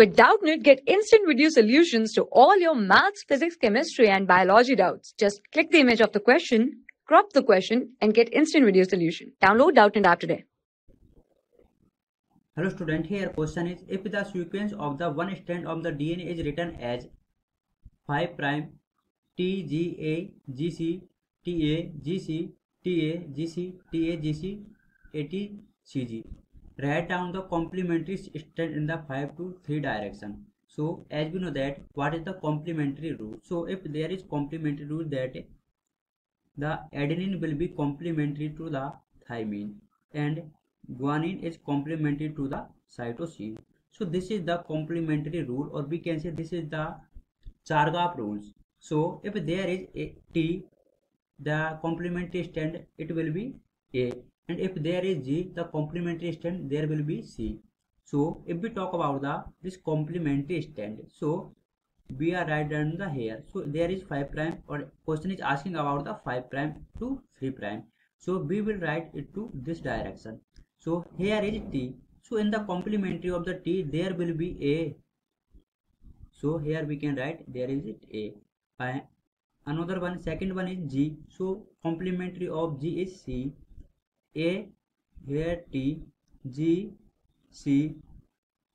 With Doubtnut, get instant video solutions to all your maths, physics, chemistry, and biology doubts. Just click the image of the question, crop the question, and get instant video solution. Download Doubtnut app today. Hello student, here question is if the sequence of the one strand of the DNA is written as 5 prime TGA GC TA GC TA GC TA GC ATCG write down the complementary strand in the 5 to 3 direction. So as we know that what is the complementary rule? So if there is complementary rule that the adenine will be complementary to the thymine and guanine is complementary to the cytosine. So this is the complementary rule or we can say this is the chargaff rules. So if there is a t the complementary strand it will be a and if there is g the complementary strand there will be c so if we talk about the this complementary strand so we are right down the here so there is 5 prime or question is asking about the 5 prime to 3 prime so we will write it to this direction so here is T. So in the complementary of the T there will be A. So here we can write there is it A. And another one second one is G. So complementary of G is C. A T G C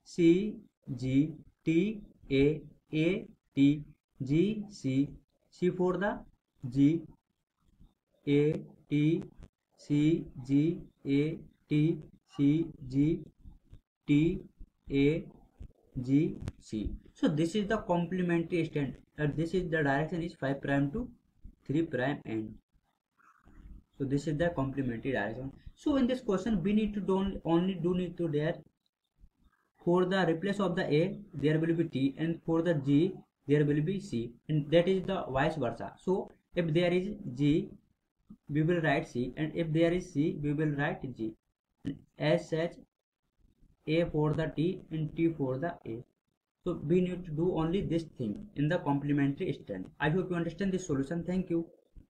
C G T A A T G C C for the G A T C G A T C G T A G C. So this is the complementary strand and this is the direction is 5 prime to 3 prime end. So this is the complementary direction. So in this question we need to don't only do need to there. For the replace of the A there will be T and for the G there will be C and that is the vice versa. So if there is G we will write C and if there is C we will write G. As such a for the t and t for the a. So we need to do only this thing in the complementary strand i hope you understand this solution. Thank you